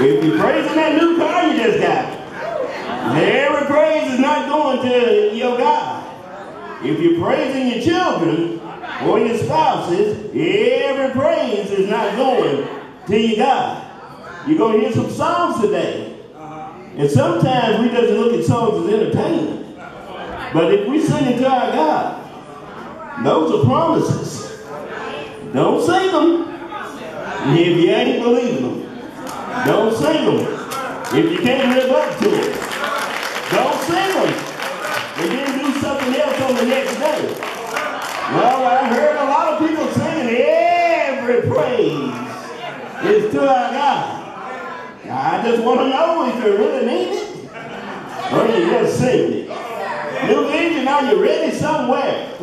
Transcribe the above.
If you're praising that new car you just got, every praise is not going to your God. If you're praising your children or your spouses, every praise is not going to your God. You're going to hear some songs today. And sometimes we just look at songs as entertainment. But if we sing it to our God, those are promises. Don't sing them if you ain't believing them. Don't sing them if you can't live up to them. Don't sing them and then do something else on the next day. Well, I heard a lot of people singing every praise is to our God. I just want to know if you really mean it or you just sing it. New Vision, are you're ready somewhere?